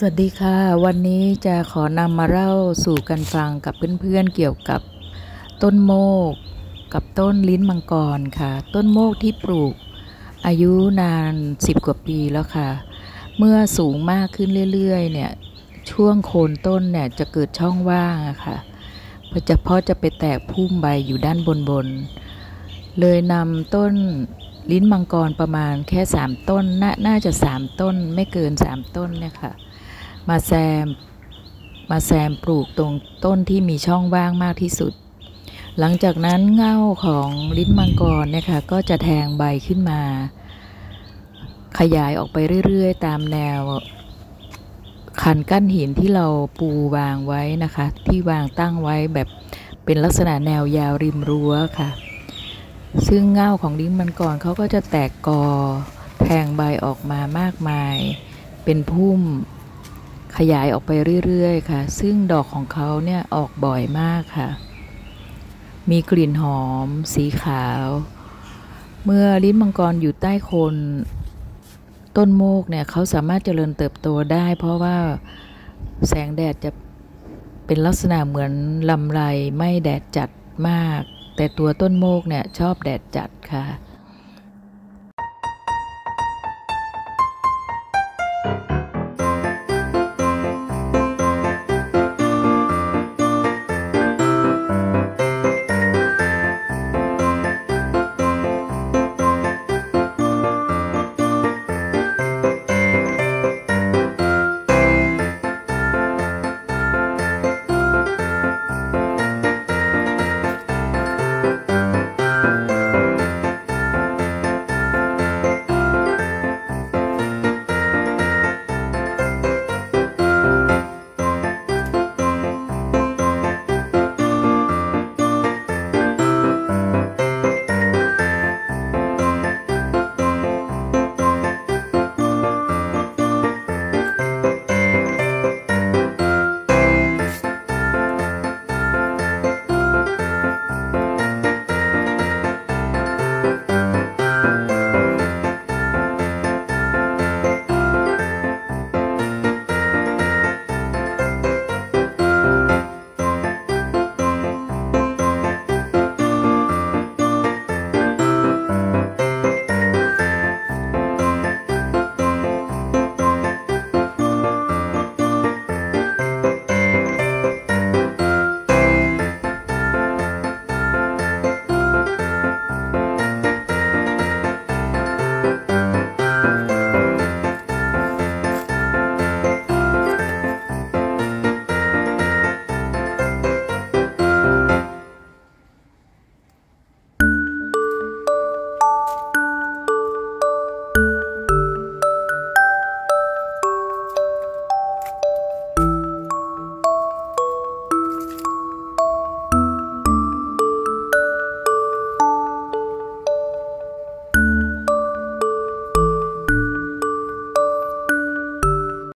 สวัสดีค่ะ วันนี้จะขอนำมาเล่าสู่กันฟังกับเพื่อนๆเกี่ยวกับต้นโมก กับต้นลิ้นมังกรค่ะ ต้นโมกที่ปลูกอายุนานสิบกว่าปีแล้วค่ะ เมื่อสูงมากขึ้นเรื่อยๆ เนี่ยช่วงโคนต้นเนี่ยจะเกิดช่องว่างอะค่ะเพราะเพาะจะไปแตกพุ่มใบอยู่ด้านบนบนเลยนำต้นลิ้นมังกรประมาณแค่สามต้นนน่าจะสามต้นไม่เกินสามต้นเนี่ยค่ะ มาแซม มาแซมปลูกตรงต้นที่มีช่องว่างมากที่สุด หลังจากนั้นเง่าของลิ้นมังกรเนี่ยค่ะก็จะแทงใบขึ้นมา ขยายออกไปเรื่อยๆ ตามแนว คันกั้นหินที่เราปูวางไว้นะคะ ที่วางตั้งไว้แบบเป็นลักษณะแนวยาวริมรั้วค่ะ ซึ่งเง่าของลิ้นมังกรเขาก็จะแตกกอ แทงใบออกมามากมาย เป็นพุ่ม ขยายออกไปเรื่อยๆ ค่ะ ซึ่งดอกของเขาเนี่ยออกบ่อยมากค่ะ มีกลิ่นหอม สีขาว เมื่อลิ้นมังกรอยู่ใต้โคนต้นโมกเนี่ยเขาสามารถเจริญเติบโตได้ เพราะว่าแสงแดดจะเป็นลักษณะเหมือนลำไรไม่แดดจัดมาก แต่ตัวต้นโมกเนี่ยชอบแดดจัดค่ะ